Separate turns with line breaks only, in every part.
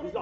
不知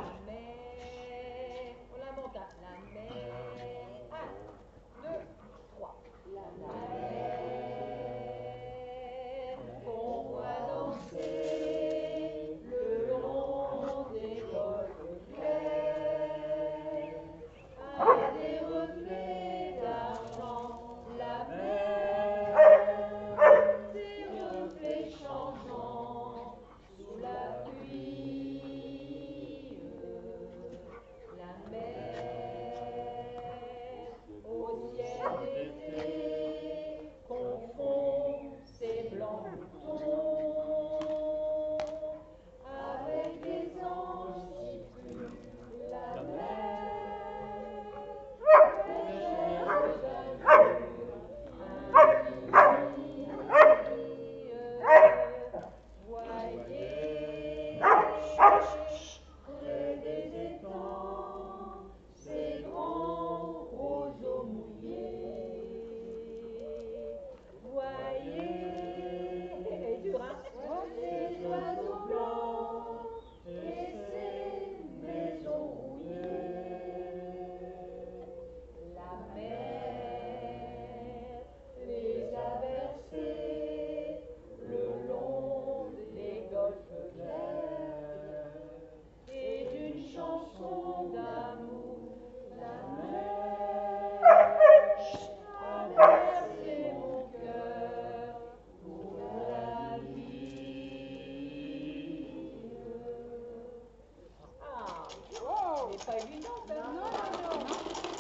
pas. Hein. Non.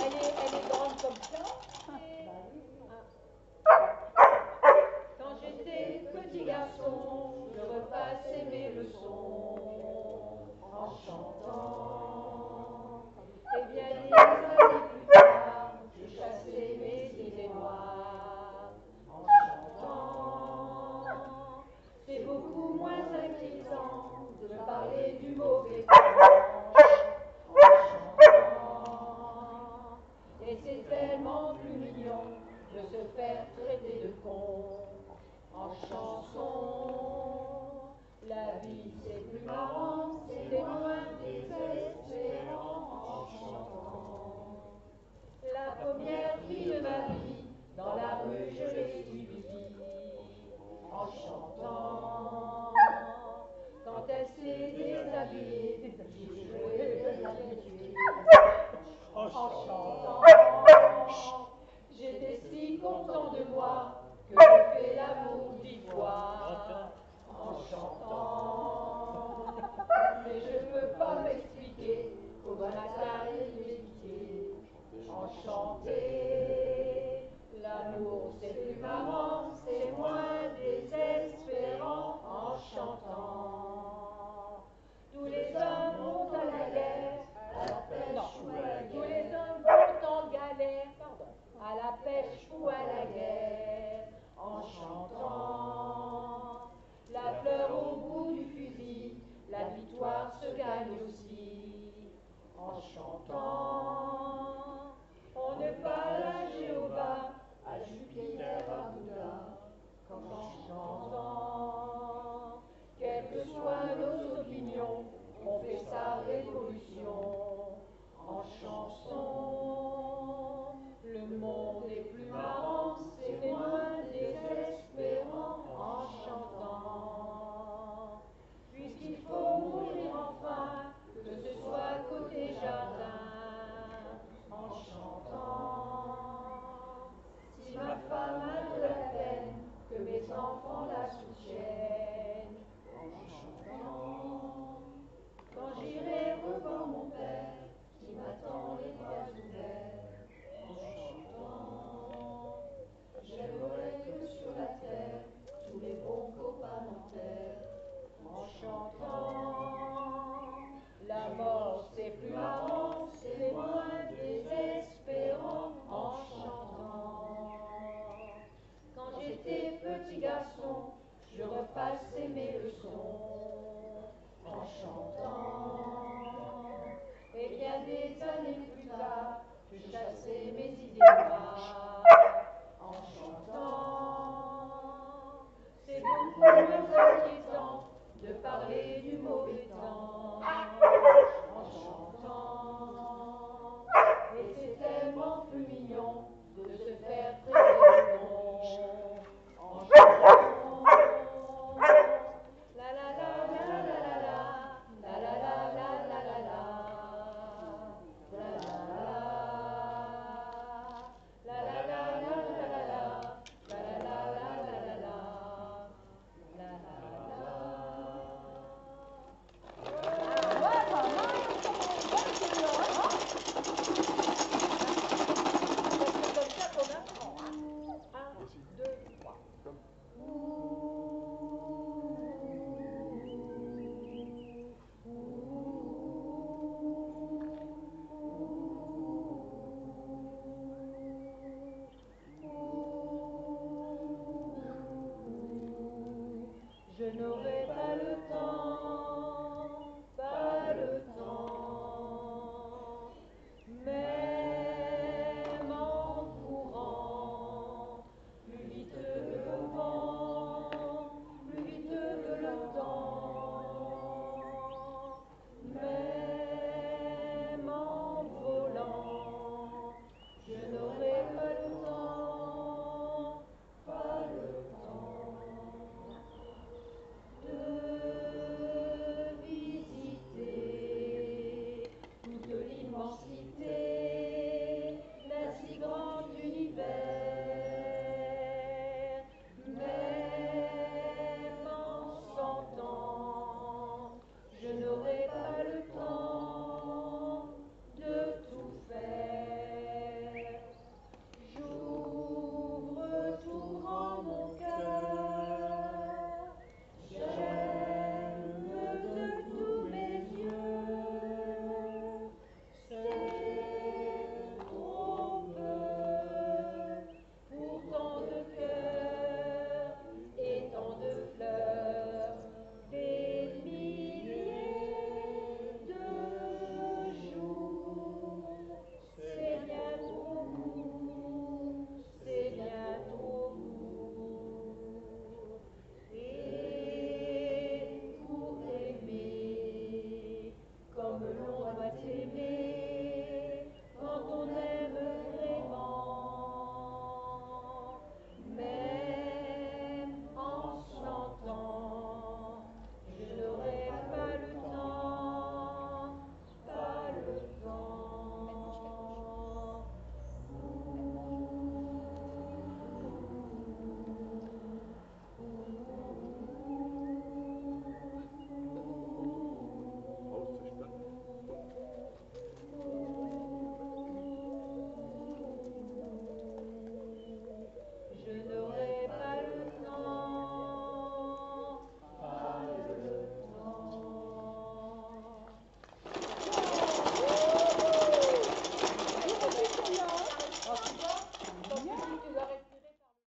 Elle, est, grande comme ça. Quand j'étais petit garçon, je repassais mes leçons en chantant. Eh bien, les années plus tard, je chassais mes idées noires en chantant. C'est beaucoup moins inquiétant de parler du mauvais temps. la vie, c'est plus marrant, c'est moins désespérant en chantant. La première fille de ma vie, dans la rue je l'ai suivie, en chantant. Quand elle s'est déshabillée, j'ai joué de l'habitude, en chantant. 또 petit garçon, je repassais mes leçons en chantant. Et bien des années plus tard, je chassais mes idées noires.